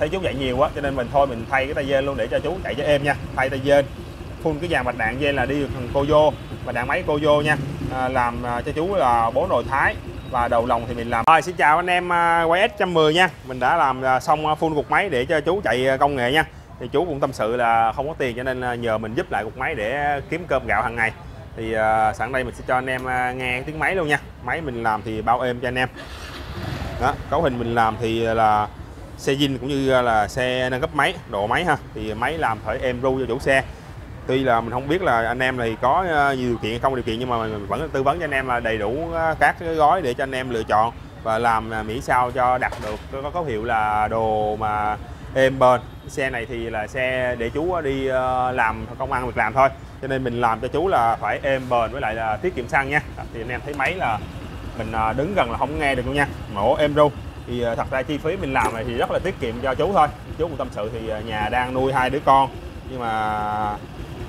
thấy chú chạy nhiều quá cho nên mình thôi mình thay cái tay dên luôn để cho chú chạy cho êm nha. Thay tay dên phun cái dàn bạch đạn dên là đi thằng cô vô và đạn máy cô vô nha. À, làm à, cho chú là bốn nồi thái và đầu lòng thì mình làm. Rồi xin chào anh em quay S 110 nha. Mình đã làm à, xong phun full cục máy để cho chú chạy công nghệ nha. Thì chú cũng tâm sự là không có tiền cho nên nhờ mình giúp lại cục máy để kiếm cơm gạo hàng ngày. Thì uh, sẵn đây mình sẽ cho anh em nghe tiếng máy luôn nha. Máy mình làm thì bao êm cho anh em. Đó cấu hình mình làm thì là xe zin cũng như à, là xe nâng cấp máy, độ máy ha. Thì máy làm phải em ru cho chủ xe. Tuy là mình không biết là anh em này có à, nhiều điều kiện hay không điều kiện, nhưng mà mình vẫn tư vấn cho anh em là đầy đủ à, các cái gói để cho anh em lựa chọn và làm mỹ miễn sao cho đặt được, có có hiệu là đồ mà êm bền. Xe này thì là xe để chú đi làm công ăn việc làm thôi. Cho nên mình làm cho chú là phải êm bền với lại là tiết kiệm xăng nha. Thì anh em thấy máy là mình đứng gần là không nghe được luôn nha. Mổ êm ru thì ờ, thật ra chi phí mình làm này thì rất là tiết kiệm cho chú thôi. Chú cũng tâm sự thì ờ, nhà đang nuôi hai đứa con. Nhưng mà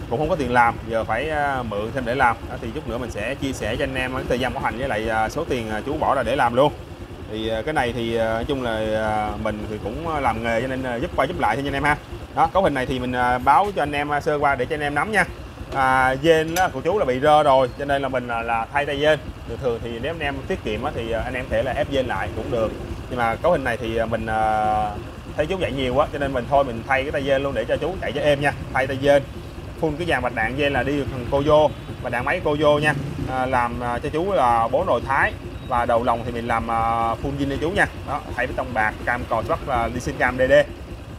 cũng không có tiền làm giờ phải ờ, mượn thêm để làm. Đó, thì chút nữa mình sẽ chia sẻ cho anh em cái thời gian bảo hành với lại số tiền chú bỏ ra để làm luôn. Thì cái này thì nói chung là mình thì cũng làm nghề cho nên giúp qua giúp lại cho anh em ha. Đó cấu hình này thì mình báo cho anh em sơ qua để cho anh em nắm nha à, dên á, của chú là bị rơ rồi cho nên là mình là, là thay tay dên thường thường thì nếu anh em tiết kiệm á, thì à, anh em thể là ép dên lại cũng được. Nhưng mà cấu hình này thì à, mình à, thấy chú chạy nhiều quá cho nên mình thôi mình thay cái tay dên luôn để cho chú chạy cho êm nha. Thay tay dên phun cái dàn bạch đạn dên là đi thằng cô vô và đạn máy cô vô nha. À, làm à, cho chú là bốn nồi thái và đầu lòng thì mình làm à, full zin cho chú nha. Đó thay với tông bạc cam cò sắt là đi xin cam dd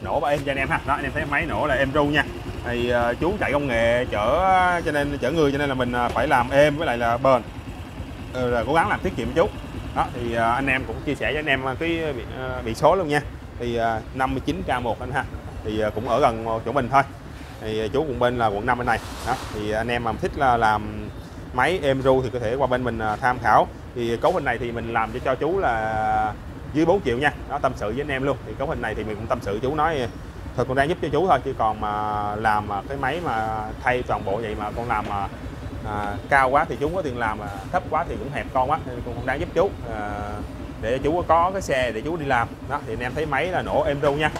nổ ba êm cho anh em ha. Đó anh em thấy máy nổ là em ru nha thì uh, chú chạy công nghệ chở cho nên chở người cho nên là mình ờ, phải làm êm với lại là bền. Ừ, là cố gắng làm tiết kiệm chú. Đó thì uh, anh em cũng chia sẻ cho anh em cái bị, uh, bị số luôn nha. Thì uh, 59k1 anh ha. Thì uh, cũng ở gần chỗ mình thôi. Thì chú cũng bên là quận 5 bên này. Đó thì anh em mà thích là làm máy êm ru thì có thể qua bên mình tham khảo. Thì cấu hình này thì mình làm cho cho chú là dưới 4 triệu nha. Đó tâm sự với anh em luôn. Thì cấu hình này thì mình cũng tâm sự chú nói thôi con đang giúp cho chú thôi chứ còn mà làm mà cái máy mà thay toàn bộ vậy mà con làm mà à, cao quá thì chú có tiền làm mà thấp quá thì cũng hẹp con quá nên cũng đang giúp chú. À, để chú có cái xe để chú đi làm. Đó thì anh em thấy máy là nổ êm ru nha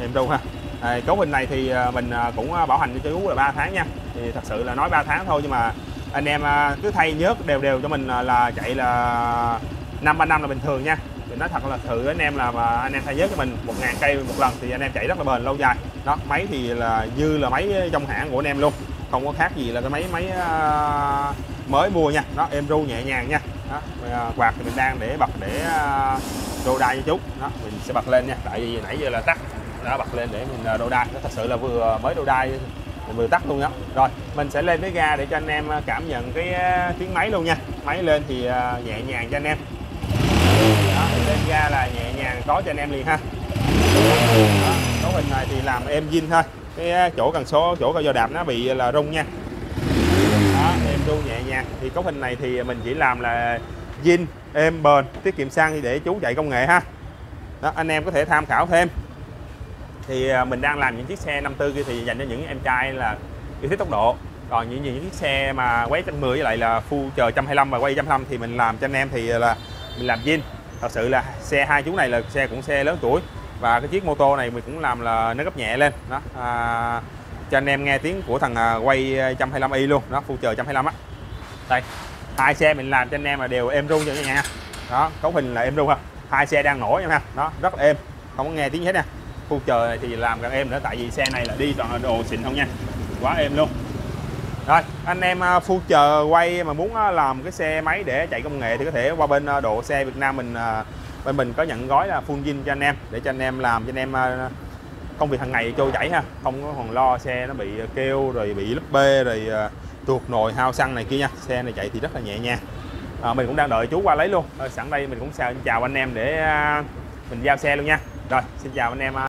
êm ru ha. À, cấu hình này thì à, mình à, cũng à, bảo hành cho chú là 3 tháng nha. Thì thật sự là nói 3 tháng thôi nhưng mà anh em cứ thay nhớt đều đều cho mình là chạy là năm ba năm là bình thường nha thì nói thật là thử anh em là mà anh em thay giới cho mình một ngàn cây một lần thì anh em chạy rất là bền lâu dài. Đó, máy thì là dư là máy à, trong hãng của anh em luôn. Không có khác gì là cái máy máy à, mới mua nha. Đó, êm ru nhẹ nhàng nha. Đó à, quạt thì mình đang để bật để đô đai cho chú. Đó, mình sẽ bật lên nha. Tại vì nãy giờ là tắt. Đã bật lên để mình đô đai. Nó thật sự là vừa mới đô đai mình vừa tắt luôn đó rồi, mình sẽ lên cái ga để cho anh em cảm nhận cái tiếng máy luôn nha. Máy lên thì nhẹ nhàng cho anh em lên ga là nhẹ nhàng có cho anh em liền ha. Đó, cấu hình này thì làm em zin thôi. Cái à, chỗ cần số chỗ cao do đạp nó bị là rung nha. Đó em ru nhẹ nhàng. Thì cấu hình này thì mình chỉ làm là zin êm bền tiết kiệm xăng thì để chú chạy công nghệ ha. Đó anh em có thể tham khảo thêm. Thì à, mình đang làm những chiếc xe 54 kia thì dành cho những em trai là yêu thích tốc độ. Còn những những chiếc xe mà quay 110 với lại là full chờ 125 và quay 125 thì mình làm cho anh em thì là mình làm zin thật sự là xe hai chú này là xe cũng xe lớn tuổi. Và cái chiếc mô tô này mình cũng làm là nó gấp nhẹ lên. Đó à, cho anh em nghe tiếng của thằng à, quay à, 125i luôn. Đó full chờ 125 á. Đây hai xe mình làm cho anh em là đều êm ru cho nha nha đó cấu hình là êm ru ha. Hai xe đang nổi nha ha. Đó rất là êm. Không có nghe tiếng gì hết nha. Khu chờ này thì làm càng êm nữa tại vì xe này là đi toàn là đồ xịn không nha. Quá êm luôn rồi anh em à, phu chờ quay mà muốn à, làm cái xe máy để chạy công nghệ thì có thể qua bên à, độ xe Việt Nam mình bên mình có nhận gói là full zin cho anh em để cho anh em làm cho anh em công việc hàng ngày trôi chảy ha. Không có còn lo xe nó bị kêu rồi bị lúp bê rồi tuột nồi hao xăng này kia nha. Xe này chạy thì rất là nhẹ nhàng. À, mình cũng đang đợi chú qua lấy luôn. Sẵn đây mình cũng chào, anh em để mình giao xe luôn nha. Rồi xin chào anh em